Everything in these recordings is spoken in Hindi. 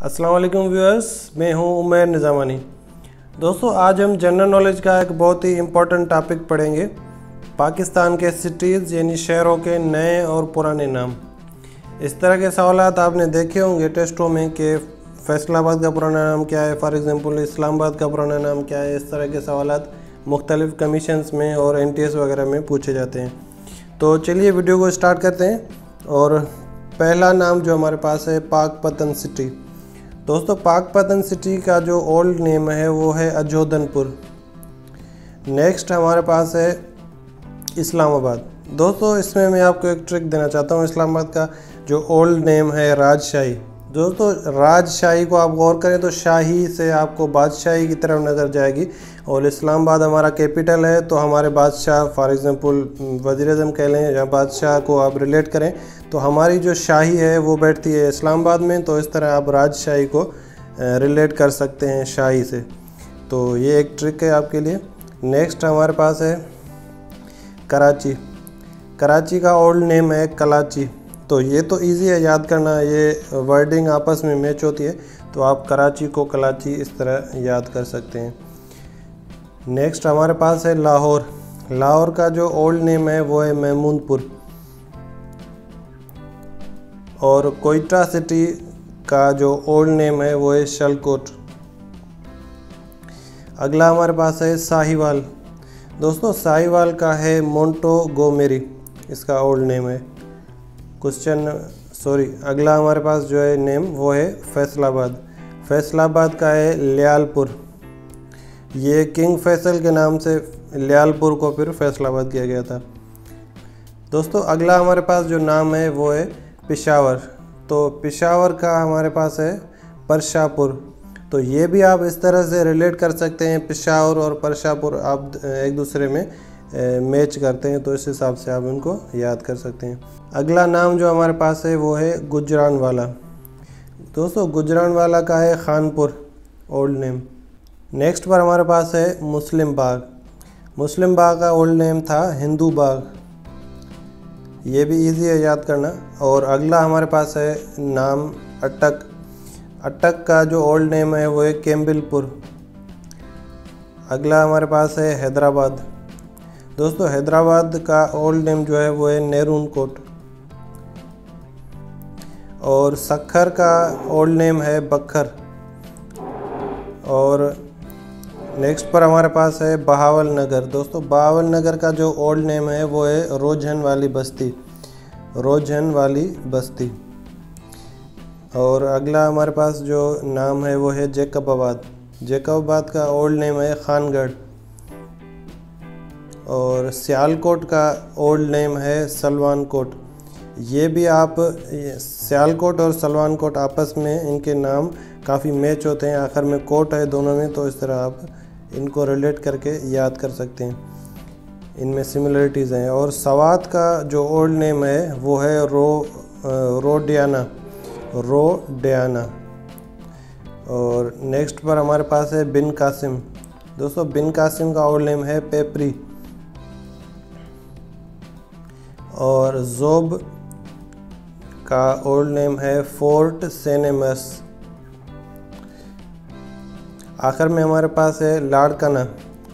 अस्सलाम वालेकुम व्यूअर्स, मैं हूँ उमैर निज़ामानी। दोस्तों, आज हम जनरल नॉलेज का एक बहुत ही इम्पोर्टेंट टॉपिक पढ़ेंगे, पाकिस्तान के सिटीज़ यानी शहरों के नए और पुराने नाम। इस तरह के सवाल आपने देखे होंगे टेस्टों में कि फैसलाबाद का पुराना नाम क्या है, फॉर एग्ज़ाम्पल इस्लामाबाद का पुराना नाम क्या है, इस तरह के सवाल मुख्तलिफ़ कमीशंस में और एनटीएस वगैरह में पूछे जाते हैं। तो चलिए वीडियो को स्टार्ट करते हैं और पहला नाम जो हमारे पास है पाक पतन सिटी दोस्तों, पाकपतन सिटी का जो ओल्ड नेम है, वो है अजोधनपुर। नेक्स्ट हमारे पास है इस्लामाबाद। दोस्तों, इसमें मैं आपको एक ट्रिक देना चाहता हूँ, इस्लामाबाद का जो ओल्ड नेम है राजशाही। दोस्तों, राजशाही को आप गौर करें तो शाही से आपको बादशाही की तरफ़ नज़र जाएगी और इस्लामाबाद हमारा कैपिटल है तो हमारे बादशाह, फॉर एग्ज़ाम्पल वज़ी अजम कह लें या बादशाह को आप रिलेट करें तो हमारी जो शाही है वो बैठती है इस्लामाबाद में तो इस तरह आप राजशाही को रिलेट कर सकते हैं शाही से। तो ये एक ट्रिक है आपके लिए। नेक्स्ट हमारे पास है कराची। कराची का ओल्ड नेम है कलाची। तो ये तो इजी है, याद करना, ये वर्डिंग आपस में मैच होती है तो आप कराची को कलाची इस तरह याद कर सकते हैं। नेक्स्ट हमारे पास है लाहौर। लाहौर का जो ओल्ड नेम है, वो है महमूदपुर। और कोयटा सिटी का जो ओल्ड नेम है, वो है शलकोट। अगला हमारे पास है साहिवाल। दोस्तों, साहिवाल का है मोन्टो गोमेरी इसका ओल्ड नेम है। क्वेश्चन सॉरी अगला हमारे पास जो है नेम वो है फैसलाबाद। फैसलाबाद का है लियालपुर। ये किंग फैसल के नाम से लियालपुर को फिर फैसलाबाद किया गया था। दोस्तों, अगला हमारे पास जो नाम है वो है पिशावर। तो पिशावर का हमारे पास है परशापुर। तो ये भी आप इस तरह से रिलेट कर सकते हैं, पिशावर और परशापुर आप एक दूसरे में। मैच करते हैं तो इस हिसाब से आप उनको याद कर सकते हैं। अगला नाम जो हमारे पास है, वो है गुजरान वाला दोस्तों गुजरान वाला का है खानपुर ओल्ड नेम नेक्स्ट पर हमारे पास है मुस्लिम बाग। मुस्लिम बाग का ओल्ड नेम था हिंदू बाग। ये भी इजी है याद करना। और अगला हमारे पास है नाम अटक। अटक का जो ओल्ड नेम है, वो है केम्बिलपुर। अगला हमारे पास है हैदराबाद। दोस्तों, हैदराबाद का ओल्ड नेम जो है वो है नेरून कोट। और सखर का ओल्ड नेम है बखर। और नेक्स्ट पर हमारे पास है बहावल नगर। दोस्तों, बहावल नगर का जो ओल्ड नेम है वो है रोजन वाली बस्ती। रोजन वाली बस्ती। और अगला हमारे पास जो नाम है वो है जैकबाबाद। जैकबाबाद का ओल्ड नेम है खानगढ़। और सियालकोट का ओल्ड नेम है सलमान कोट ये भी आप सियालकोट और सलमान कोट आपस में इनके नाम काफ़ी मैच होते हैं। आखिर में कोट है दोनों में तो इस तरह आप इनको रिलेट करके याद कर सकते हैं। इनमें सिमिलरिटीज़ हैं और सवात का जो ओल्ड नेम है, वो है रो रोडियाना रोडियाना। और नेक्स्ट पर हमारे पास है बिन कासिम। दोस्तों, बिन कासिम का ओल्ड नेम है पेपरी। और जोब का ओल्ड नेम है फोर्ट सेनेमस। आखिर में हमारे पास है लाड़काना।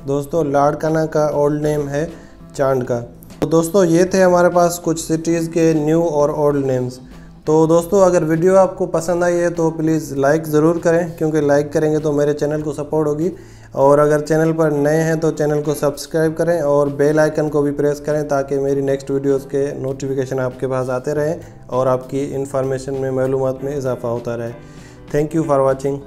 दोस्तों, लाड़काना का ओल्ड नेम है चाँद का। तो दोस्तों, ये थे हमारे पास कुछ सिटीज़ के न्यू और ओल्ड नेम्स तो दोस्तों, अगर वीडियो आपको पसंद आई है तो प्लीज़ लाइक ज़रूर करें, क्योंकि लाइक करेंगे तो मेरे चैनल को सपोर्ट होगी। और अगर चैनल पर नए हैं तो चैनल को सब्सक्राइब करें और बेल आइकन को भी प्रेस करें, ताकि मेरी नेक्स्ट वीडियोस के नोटिफिकेशन आपके पास आते रहें और आपकी इन्फॉर्मेशन में मालूम में इजाफा होता रहे। Thank you for watching